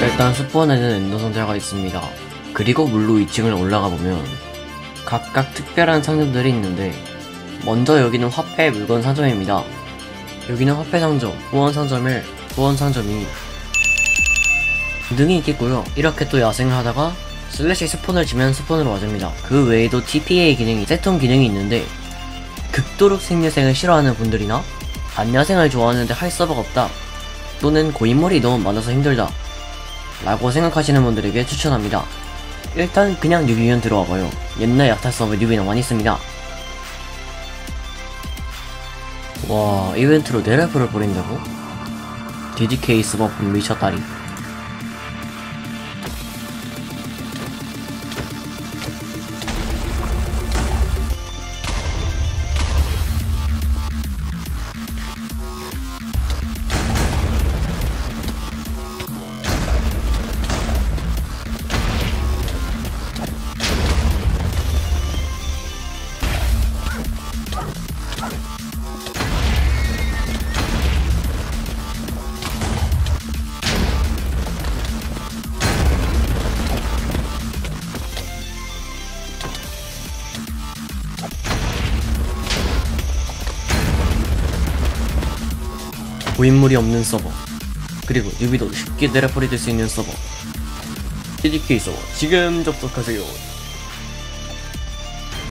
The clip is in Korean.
일단 spawn에는 ender 상자가 있습니다. 그리고 물로 2층을 올라가 보면 각각 특별한 상점들이 있는데 먼저 여기는 화폐 물건 상점입니다. 여기는 화폐 상점, 후원 상점 1, 후원 상점 2 등이 있겠고요. 이렇게 또 야생을 하다가 슬래시 spawn을 치면 spawn으로 맞습니다. 그 외에도 TPA 기능이나 set home 기능이 있는데 극도로 생야생을 싫어하는 분들이나 반야생을 좋아하는데 할 서버가 없다 또는 고인물이 너무 많아서 힘들다 라고 생각하시는 분들에게 추천합니다. 일단 그냥 뉴비면 들어와봐요. 옛날 약탈 서버 뉴비나 많이 씁니다. 와 이벤트로 네레프를 버린다고? DDK 서버 미쳤다리 고인물이 없는 서버 그리고 뉴비도 쉽게 네레프리 될 수 있는 서버 DDK 서버. 지금 접속하세요